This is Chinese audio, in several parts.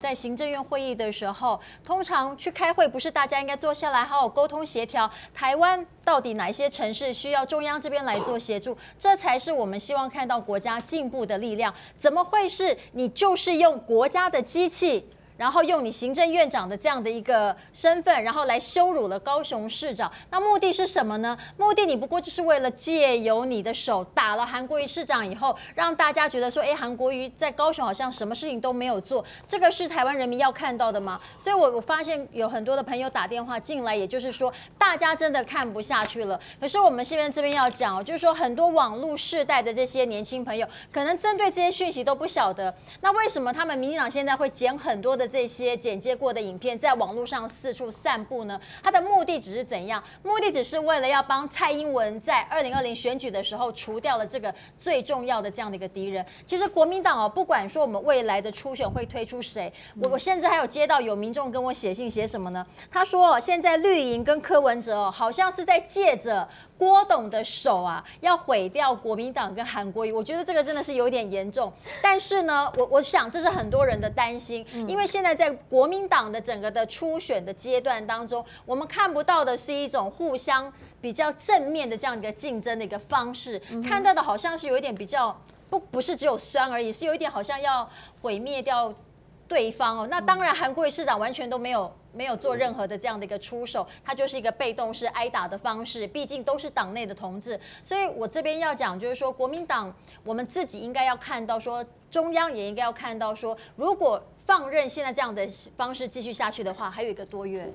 在行政院会议的时候，通常去开会，不是大家应该坐下来好好沟通协调，台湾到底哪些城市需要中央这边来做协助，这才是我们希望看到国家进步的力量。怎么会是你就是用国家的机器？然后用你行政院长的这样的一个身份，然后来羞辱了高雄市长，那目的是什么呢？目的你不过就是为了借由你的手打了韩国瑜市长以后，让大家觉得说，哎，韩国瑜在高雄好像什么事情都没有做，这个是台湾人民要看到的吗？所以，我我发现有很多的朋友打电话进来，也就是说，大家真的看不下去了。可是我们现在这边要讲哦，就是说很多网络世代的这些年轻朋友，可能针对这些讯息都不晓得，那为什么他们民进党现在会捡很多的？这些剪接过的影片在网络上四处散布呢？它的目的只是怎样？目的只是为了要帮蔡英文在二零二零选举的时候除掉了这个最重要的这样的一个敌人。其实国民党哦，不管说我们未来的初选会推出谁，我我甚至还有接到有民众跟我写信，写什么呢？他说哦，现在绿营跟柯文哲哦，好像是在借着郭董的手啊，要毁掉国民党跟韩国瑜。我觉得这个真的是有点严重。但是呢，我我想这是很多人的担心，因为现现在在国民党的整个的初选的阶段当中，我们看不到的是一种互相比较正面的这样一个竞争的一个方式，看到的好像是有一点比较不不是只有酸而已，是有一点好像要毁灭掉对方哦。那当然，韩国瑜市长完全都没有没有做任何的这样的一个出手，他就是一个被动式挨打的方式。毕竟都是党内的同志，所以我这边要讲就是说，国民党我们自己应该要看到说，中央也应该要看到说，如果。放任现在这样的方式继续下去的话，还有一个多月。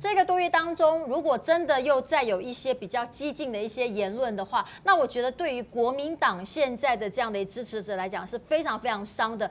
这个多月当中，如果真的又再有一些比较激进的一些言论的话，那我觉得对于国民党现在的这样的支持者来讲是非常非常伤的。